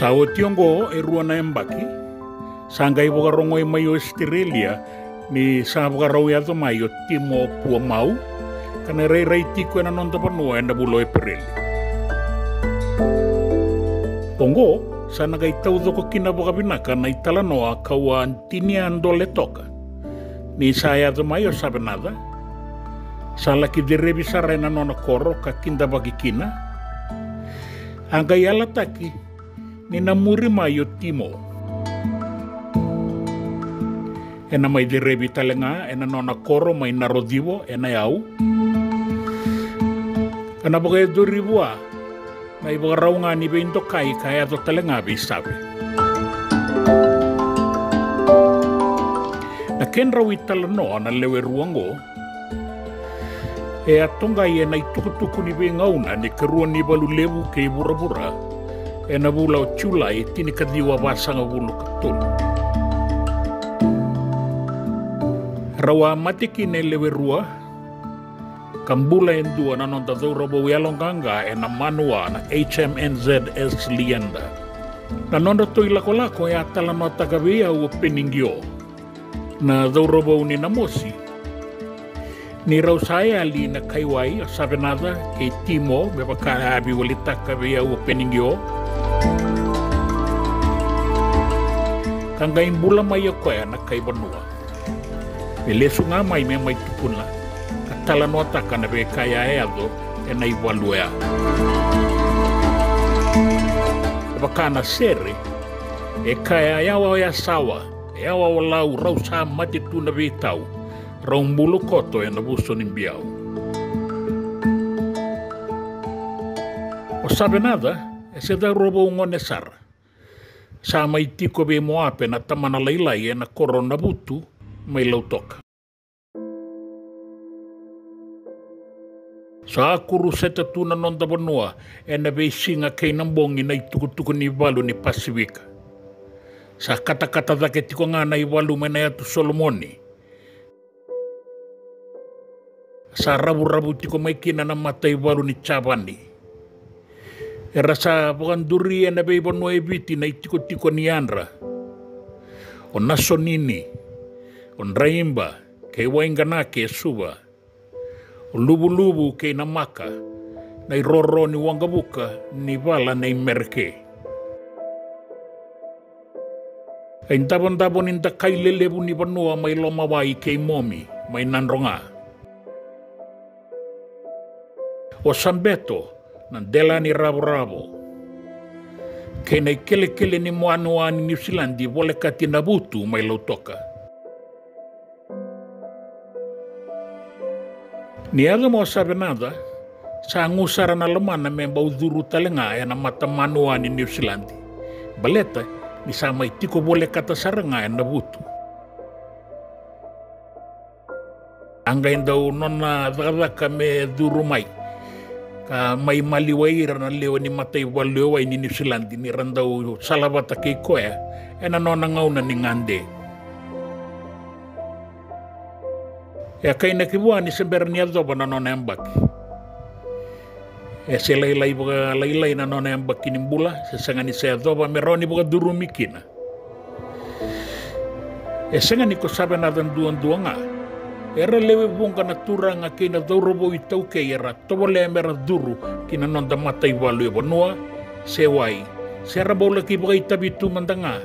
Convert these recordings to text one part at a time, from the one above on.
Sa o tiongo e rua na embaki, sa ngai wakarongo e Australia, ni sa wakarau e ato mai o timo pua mau, kana rei rei tiko e na nonta panua bulo. Pongo, sa nagai tau doko kina wakapinaka na itala noa kaua antini andole toka. Ni sa e ato mai o sabenada, sa laki de revi sa rena nona koro ka kinda bagi kina, Angkai ala taki, ni namuri mai o timo. E na mai de revi talenga, e na nona koro mai na rodivo, e na au. Kana boka e duri bua, na ibo raunga ni beinto kai kai ato talenga bi sabe. Na ken rau i talanoa na lewe ruango, e atonga i e na i tukutuku ni be ngauna ni karua ni balu lewu ke i burabura, e na vula o chula e tini ka diwa wasanga vulu ka tulu. Rawa matiki ne lewe rua, kambula en dua na nonta dhaura bo wialonganga e na manua na HMNZS Lienda. Na nonda toi lako lako e atala no takawea ua peningio. Na dhaura bo ni na mosi, ni rau saya ali na kaiwai a sabenada ke timo me baka abi wali takawea ua peningio. Kanga imbula mai a koea na kaibanua. Me lesu ngā mai me mai tupuna. Ka tala no taka na be kaya e ado e na iwaluea. E wakana sere, e kaya yawa o ya sawa, e awa o lau rau sa mati tu na be tau, rau mbulu koto e na buso ni biau. O sabe nada, e se da robo ngone sara. Sa mai tiko be moape na tamana lailai e na korona butu, mai lau toka. Sa akuru seta tuna nonta banua e na vei singa kei nambongi na tukutuku ni walu ni Pasifika. Sa kata-kata dake tiko ngā na i walu me na atu Solomoni. Sa rabu-rabu tiko mai kina na mata i walu ni Chavani. E rasa wakanduri e na vei banua e viti na i tiko-tiko ni Andra. O Nasonini, o Nraimba, kei waingana ke suwa, o lubu-lubu kei na maka, na i roro ni wangabuka ni wala na i merke. E intabon-tabon inta kai lelebu ni banua mai loma wai kei momi, mai nanronga. O Sambeto, na dela ni rabo-rabo, kei nei kele-kele ni moanua ni New Zealand i wole kati na butu mai lautoka. Ni aga mo sabe nada, sa ngusara na lamana me bau duru talenga e na mata manua ni Zealand. Baleta, ni sa mai tiko bole kata saranga e na butu. Anga indau nona me duru mai. Ka mai mali waira na leo ni matai waleo wai ni New Zealand ni randau salawata kei koea e na nona ngauna ni ngande. E kai na kibua ni sembera ni adoba na nona embaki. E se lai lai boga lai lai na nona embaki ni mbula, se sanga ni se adoba me roni boga duru mikina. E sanga ni ko sabe na dan duan duanga. Era lewe bunga na turanga ke na dauro bo i ke era mera duru ki na nonda mata i walu e wanua, se wai, se rabola ki boga i tabi tu mandanga,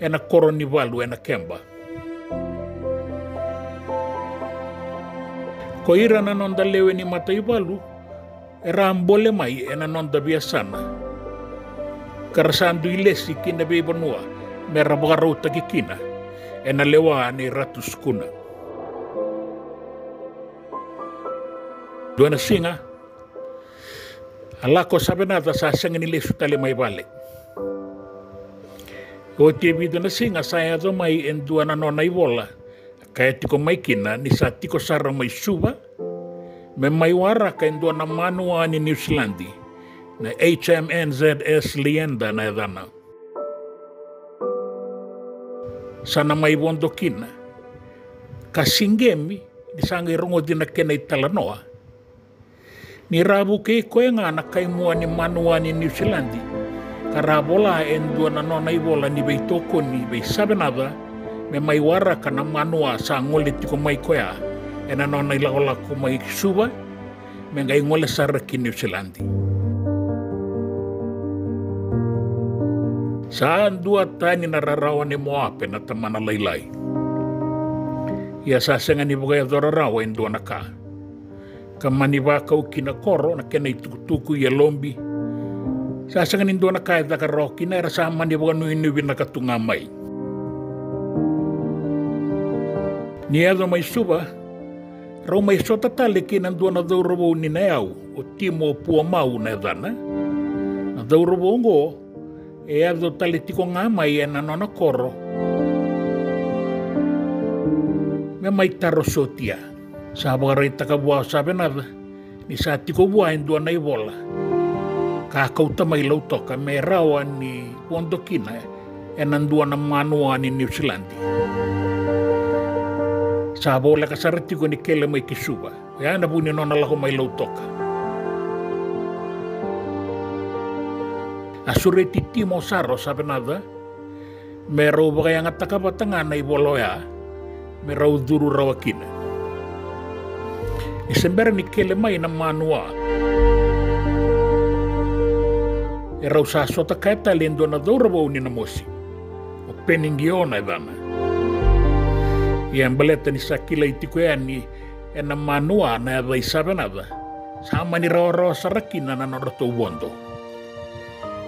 e na koro ni walu e na kemba. Ko ira na nonda lewe ni mata i walu, e rambole mai e na nonda biasana. Karasandu i lesi ki na be wanua, me raboga rauta ki kina, e lewa ni ratu skuna. Duana singa, alako sabe nada sa senga ni lesu tale mai vale. O te vidu na singa sa e ado mai en duana nona i vola, kaya tiko mai kina ni sa tiko sara mai suba, me mai wara ka en duana manua ni New Zealandi, na HMNZS Lienda na edana. Sana mai wondo kina, ka singemi, di sanga i rongo dina kena i talanoa, ni rabu ke koe ngā na kai mua ni manua ni New Zealandi. Ka Karabola en dua na nona i bola ni bei toko ni bei sabenada me mai wara kana manua sa ngole tiko mai koea e na nona i lagola ko mai suba me ngai ngole sara ki New Zealand. Sa dua tani na rarawa ni moape na tamana lailai. Ia sa senga ni bukai adora rawa in dua na ka. Ka mani waka kina koro na kena tukutuku ia lombi. Sa senga ni dua na ka e taka roki na era sa mani bukai nui nui na katunga mai. Ni ado mai suba, rau mai sota tale ki na daurawo ni na au o timo pua mau na dana. Na daurawo ngo, e ado tale tiko ngā mai e koro. Me mai taro sotia. Sa bagarai taka bua sabe nada. Ni sa tiko bua en dua nei bola. Ka kauta mai toka me rawa ni Wondokina e nan dua na manua ni New Zealand. Sa bola ka sarati ko ni kele kisuba. Ya na buni nona lako mai lau toka. Asure titi mo saro sabe nada. Me rau bagai ang ataka batangana i boloya. Me rau duru rawakina. Ni sembera ni kele mai na manua. E rau sa sota kaita lendo na daura na mosi. O peningi ona e dana. Ia sakila itiko e ni e na manua na e vai sabe nada. Sama ni rawa rawa sarakina na noroto wondo.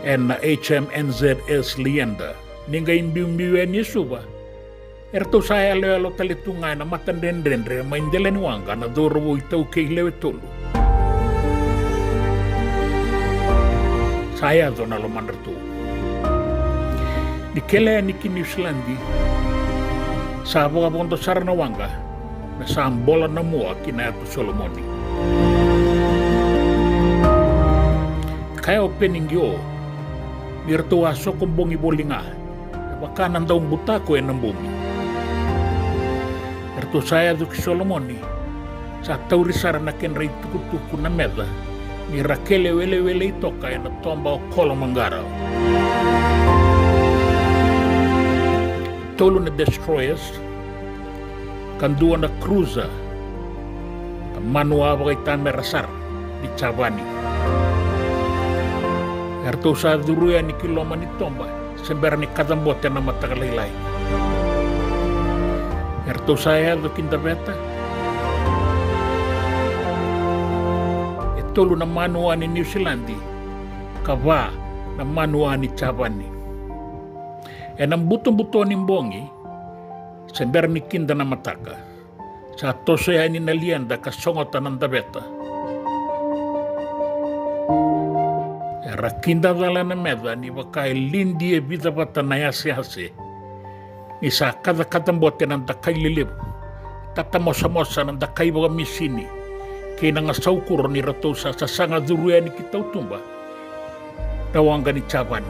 E na HMNZS Lienda. Ninga imbiu mbiu e ni suba. Erto saya leo lo tali tungai na matan den den re main dele ni wanga na doro wo itau lewe tolu. Saya do na lo mandertu. Ni kele ni ki New Zealandi. Sa boga bondo sarana wanga. Na sa bola na mua ki na atu Solomoni. Kaya opening yo. Mirto aso kumbongi bolinga. Bakanan daun butako e ng bumi. Erto saya do Solomoni. Sa tauri sara na ken rei tukutuku na meda. Ni rakele wele wele itoka e na tomba o kolo mangara. Tolu na destroyers. Kandua na cruiser. Manua ba kay tan merasar di Chavani. Erto sa duruya ni kiloma ni tomba. Sembera ni kadambote na matagalaylay. Erto saya do kindabeta. Etolu na manua ni New Zealandi. Kava na manua ni Chavani. E nang buto-buto ni bongi. Sembera ni kinda na mataka. Sa tose ay ni nalienda kasongota ng dabeta. Era kinda dala na meda ni wakai lindi e vida bata na yasi hasi. Ni sa kada katambote ng lilip. Tatamosa-mosa ng dakay baga misini. Kaya nga saukuro ni rato sa sasanga duruya ni kita utumba. Dawanga ni Chaban.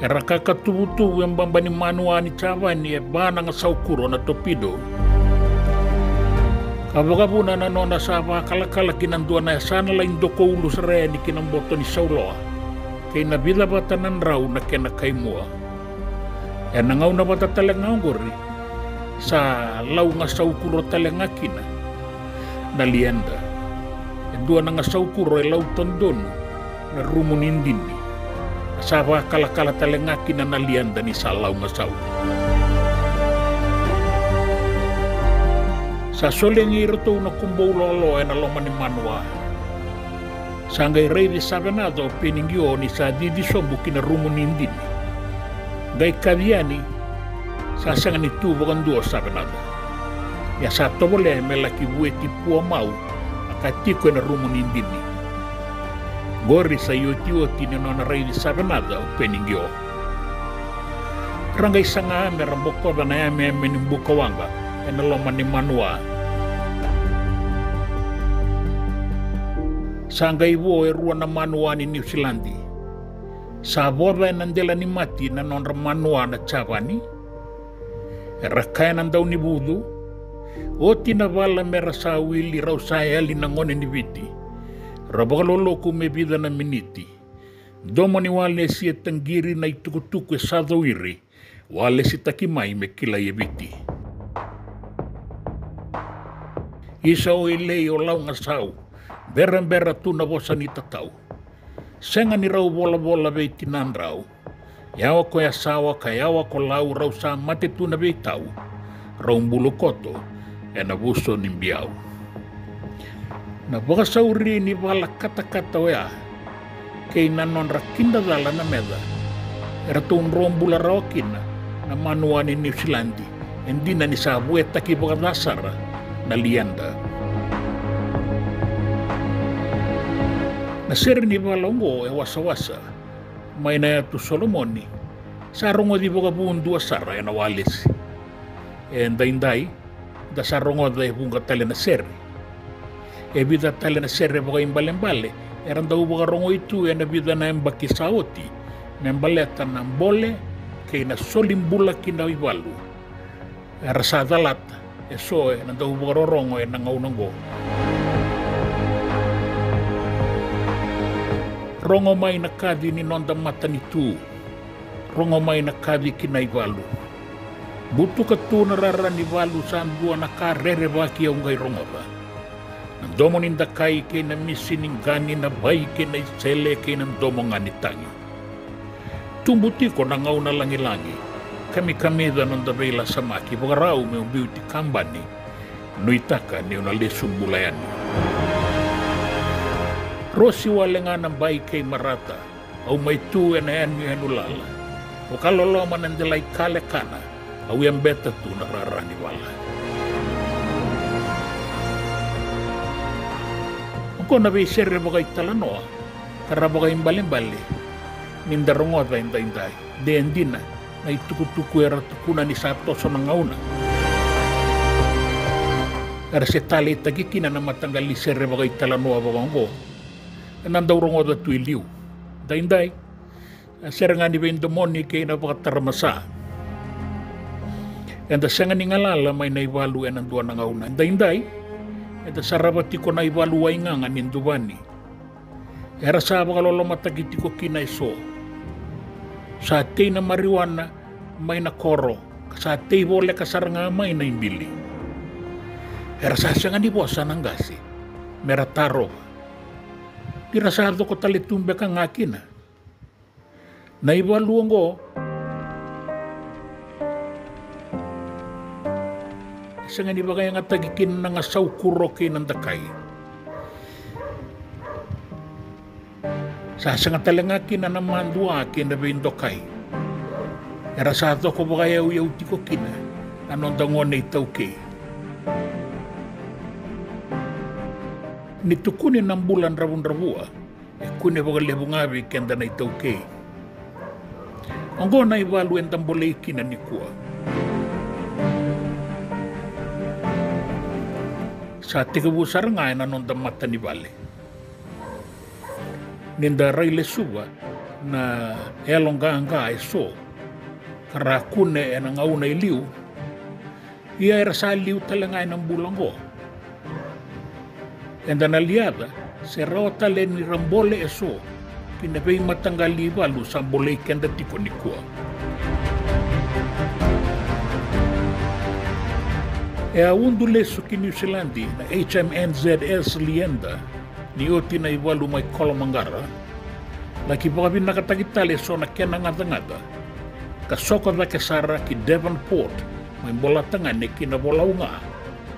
Era kakatubutu yang bamba ni manua ni Chaban ni e bana nga saukuro na topido. Kabagabuna na nona sa kalakala kinandua na sana lain doko ulu sere ni kinamboto ni Sauloa. Kay nabila bata nan raw na kena kay mua. E nangaw na bata talengaw gori sa law nga saukuro talenga kina. Nalienda. E dua na nga saukuro e law tondon na rumunindin ni. Sa kalakala talenga kina nalienda ni sa law nga saukuro. Sa soleng irto na kumbo lolo e na loma ni manua. Sangay rei di sabenado peningyo ni sa didi sombu kina rumo nindin. Gai kaviani sa sanga ni tubo kan duo sabenado. Ya sa tobole me laki bue ti pua mau akatiko na rumo nindin ni. Gori sa yoti oti ni nona rei di sabenado peningyo. Rangai sanga me ramboko na ya me menimbuka wanga e na loma ni manua. Sangay wo e rua na manua ni New Zealandi. Sa boba e nandela ni mati na non manua na Chavani. E rakaya nan daw ni budu. O tinavala mera sa wili raw sa ali na ngone ni viti. Rabakalolo ku me vida na miniti. Domo ni wale si e tangiri na itukutuku e sadawiri, wale si takimai me kila e biti. Isa o ilei o launga sau, bera bera tuna vosa ni tatau. Senga ni rau bola bola vei tinan rau. Yawa ko ya sawa ka yawa ko lau rau sa mate tuna vei tau. Rau mbulu koto, e na vuso ni mbiau. Na boka sauri ni wala kata kata wea, kei na non rakinda dala na meda. Era tu un rombula raokina, na manua ni New Zealandi, endina ni sa bueta ki boka dasara, na lianda. Na sere ni walongo e wasa-wasa, mai na tu Solomoni, sa rongo di boka buon dua sara e na walisi. E ndai da sa rongo da e bunga tale na sere. E vida tale na sere boka imbale-mbale, era ndau boka rongo itu e na vida na embaki saoti, na embaleta na mbole, ke na solimbula ki na iwalu. Era sa dalata, e so e na ndau boka rorongo e na ngaunango. Rongo mai na kadi ni nonda mata ni tu. Rongo mai na kadi ki na iwalu. Butu ka tu na rara ni walu sa andua na ka rere waki au ngai rongo ba. Ni kai ke na misi ni gani na bai ke na isele ke na ndomo ngani tangi. Tumbuti ko na ngau na langi-langi. Kami kami da nonda veila samaki. Wakarau me umbiu ti kambani. Nuitaka ni una lesu bulayani. Rosi wale nga ng bay kay marata, au may tu e na yan yung ulala. O kalolo man ang dalay kale kana, au yung beta tu nararani wala. Ako na bi sere mo kay talanoa, karabo kay imbalimbali, nindarongo ta inday-inday, de hindi na, na itukutuku era tukuna ni Sato sa nangauna. Era se tali tagikina na matanggal ni sere mo kay talanoa bagongo, nandaw rongo da tuiliw. Dainday, sir nga ni Vendomoni kay napakatarmasa. And siya nga ni ngalala may naiwalu yan ang duwa ng auna. Dainday, and sarabati ko naiwalu ay nga nga nindubani. Era sa kalolo matagiti ko kinaiso. Sa ate na mariwana may nakoro. Sa ate wole kasar nga may na imbili. Era sa siya nga ni bosa ng gasi. Merataro dirasado ko talitumbe kang akin na. Naibaluan ko, isa nga ni ba kaya nga tagikin na nga saukuro kinandakay. Sasa nga talaga kina naman dua kina bindokay. Erasado ko ba kaya uyaw ti ko kina, anong dangon na itaw kay. Nitukunin ng bulan rabun-rabua, e kune baga lebungabi kenda na itaw kay. Ang go na iwalu en tambolay kina ni kuwa. Sa tigabusar nga na nung damata ni Bale. Ninda ray lesuba na elong ga nga so karakune en ang auna iliw iya era sa ng bulang en aliada se rota le ni rambole eso kina bei matangali balu sambole kenda tiko ni kua. E a undu leso ki New Zealandi na HMNZS Lienda ni oti na iwalu mai kolomangara laki baka nakatagitali so na kena ngada-ngada kasoko da kesara ki Devonport may bola tangan ni kina bola unga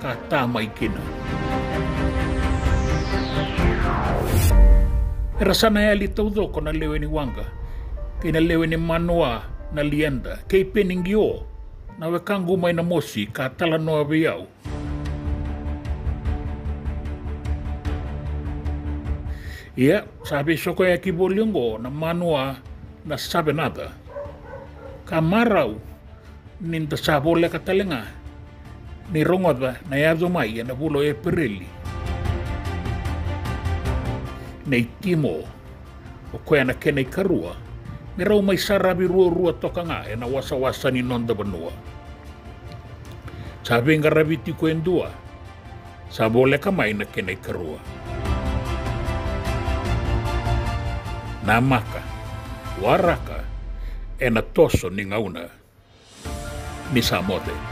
ka tamay kina. Rasa na ya litaw do ko na lewe ni Wanga. Kay na lewe ni Manua na lienda. Kay peningyo na wakang gumay na mosi katala no abiyaw. Iya, sabi so ko ya kibolyongo na Manua na sabi nada. Kamaraw ninda sabole katalenga ni rongoda na yado mai na bulo e perili nei timo o koe ana kenei karua, me rau mai sarabi rua rua toka ngā e na wasa wasa ni nonda banua. Sa venga rabiti ko endua, sa bole ka mai na kenei karua. namaka, waraka, e na toso ni ngauna. Ni sa mote.